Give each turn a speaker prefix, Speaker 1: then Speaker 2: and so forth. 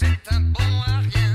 Speaker 1: c'est un bon à rien.